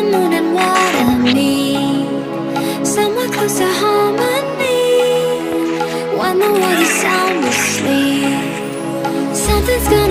the moon and water I Somewhere close to harmony. When the world is sound asleep Something's gonna